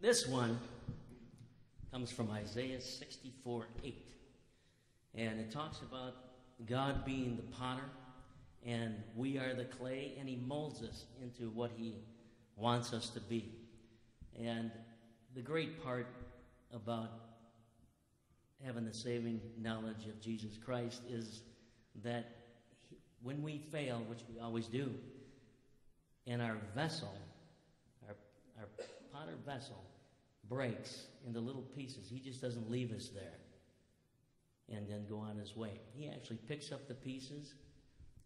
This one comes from Isaiah 64 8. And it talks about God being the potter and we are the clay, and He molds us into what He wants us to be. And the great part about having the saving knowledge of Jesus Christ is that when we fail, which we always do, and our vessel, our, our potter vessel, breaks into little pieces, He just doesn't leave us there and then go on His way. He actually picks up the pieces,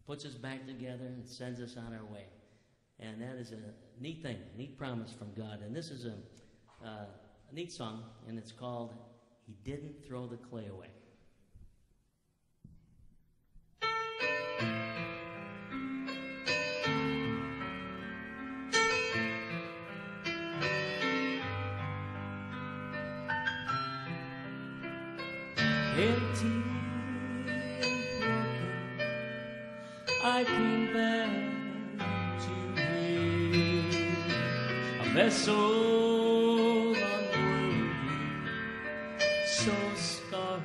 puts us back together, and sends us on our way. And that is a neat thing, a neat promise from God. And this is a, uh, a neat song, and it's called He Didn't Throw the Clay Away. Empty I came back to Him, a vessel unworthy, so scarred.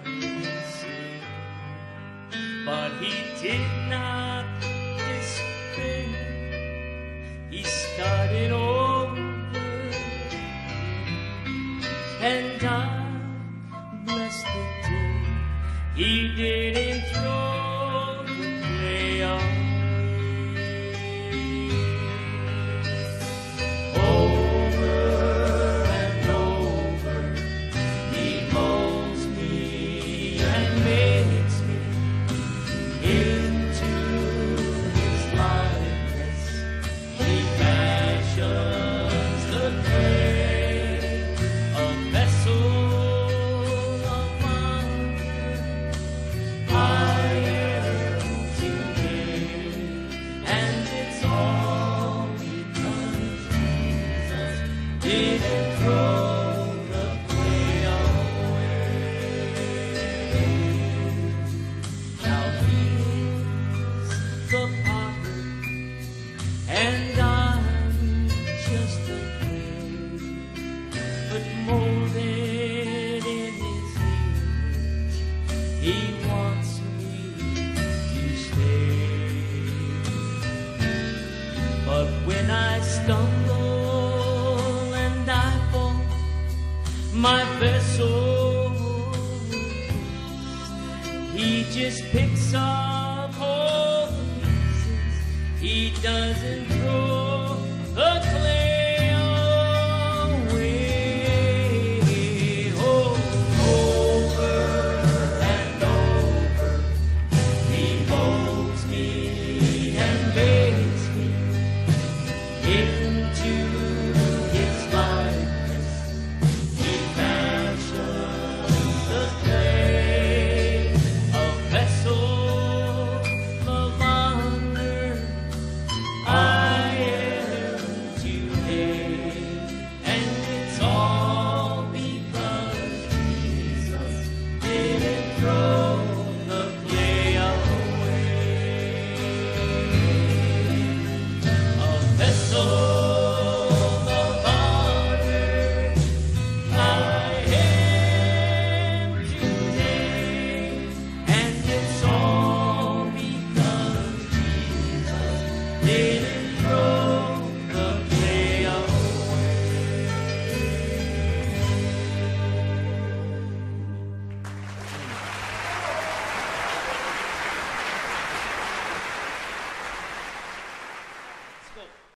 But He did not despair. He started over, and I bless the day he didn't throw But more than it is He wants me to stay. But when I stumble my vessel, he just picks up